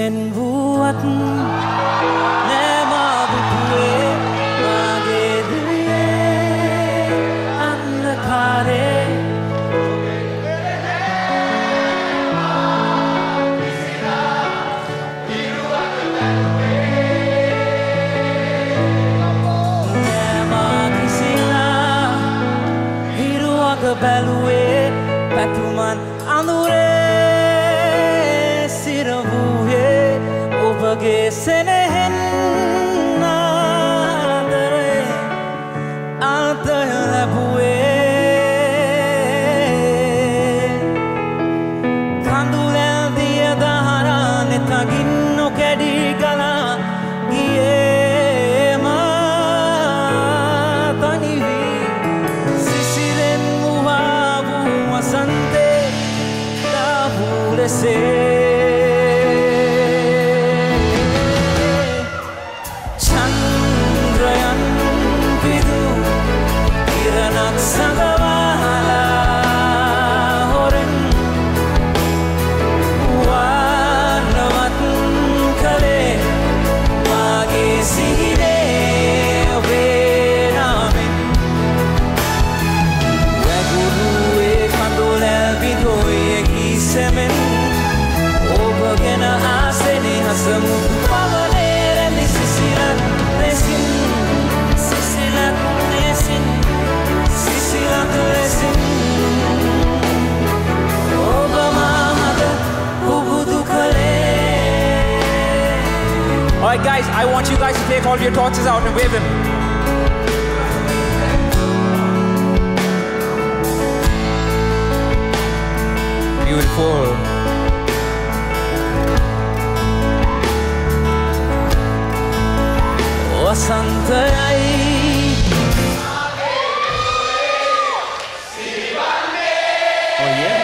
nên vuốt que se me I want you guys to take all your torches out and wave them. Beautiful. Oh, Vasant Oh yeah.